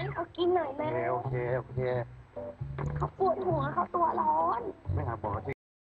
ให้เขากินหน่อยโอแม่เค โอเค โอเค เขาปวดหัวเขาตัวร้อน ไม่หาหมอสิ